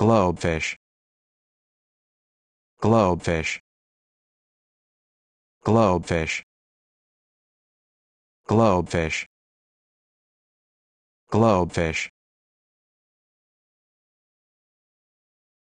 Globefish. Globefish. Globefish. Globefish. Globefish.